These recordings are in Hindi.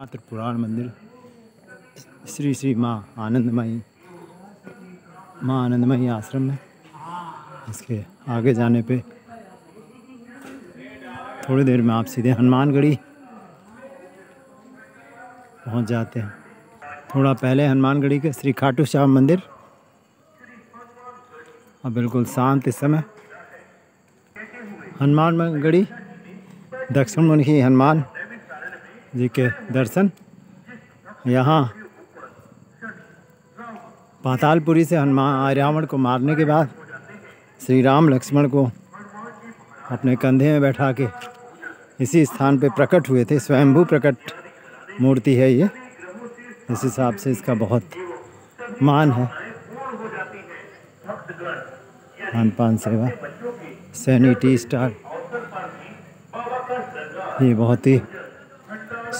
त्रिपुराण मंदिर। श्री श्री माँ आनंदमयी माँ आनंदमयी आश्रम में इसके आगे जाने पे थोड़ी देर में आप सीधे हनुमानगढ़ी पहुँच जाते हैं। थोड़ा पहले हनुमानगढ़ी के श्री खाटू श्याम मंदिर। और बिल्कुल शांत इस समय। हनुमानगढ़ी, दक्षिण मुखी हनुमान जी के दर्शन। यहाँ पातालपुरी से हनुमान रावण को मारने के बाद श्री राम लक्ष्मण को अपने कंधे में बैठा के इसी स्थान पे प्रकट हुए थे। स्वयंभू प्रकट मूर्ति है ये। इस हिसाब से इसका बहुत मान है। खान पान सेवा सैनी टी स्टार। ये बहुत ही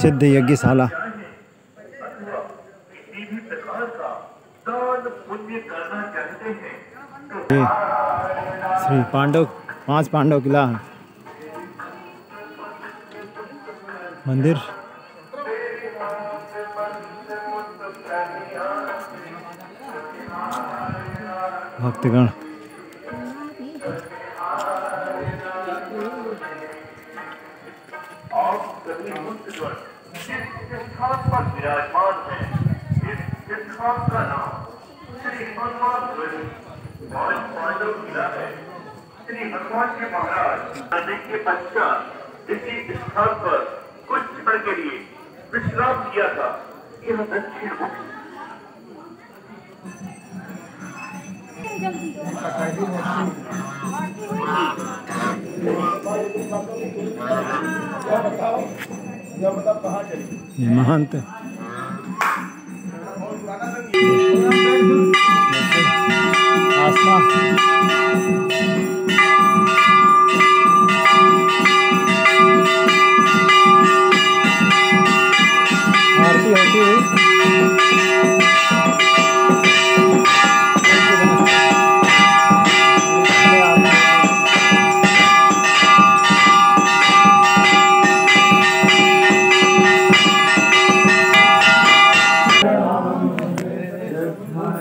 सिद्ध यज्ञशाला श्री पांडव पाँच पांडव किला। मंदिर। भक्तगण। स्थान पर विराजमान है, इस स्थान का नाम श्री हनुमान पाँच पांडव किला है। श्री हनुमान जी महाराज के पश्चात इसी स्थान पर कुछ क्षण के लिए विश्राम किया था। यह दक्षिण मुखी। ये महंत आस्था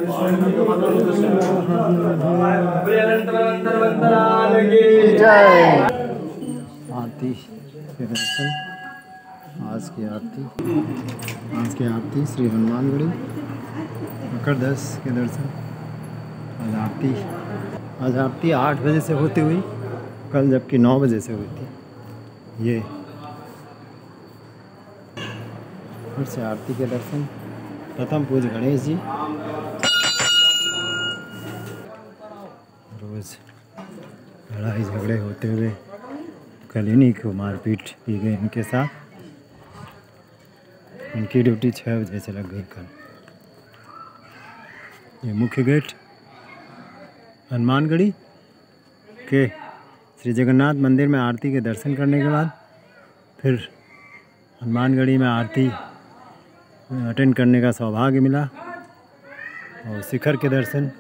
आरती। दर्शन। आज की आरती। आज की आरती श्री हनुमानगढ़ी मकर दस के दर्शन। आज आरती। आज आरती आठ बजे से होती हुई, कल जबकि नौ बजे से हुई थी। ये। फिर से आरती के दर्शन। प्रथम पूज गणेश जी। रोज़ लड़ाई झगड़े होते हुए कल इन्हीं को मारपीट की गई इनके साथ। इनकी ड्यूटी छः बजे से लग गई कल। ये मुख्य गेट, हनुमानगढ़ी के श्री जगन्नाथ मंदिर में आरती के दर्शन करने के बाद फिर हनुमानगढ़ी में आरती अटेंड करने का सौभाग्य मिला और शिखर के दर्शन